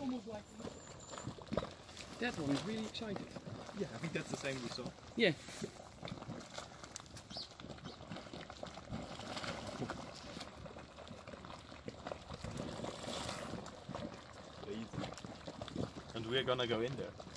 almost like That one is really excited. Yeah, I think that's the same we saw. Yeah. And we're gonna go in there.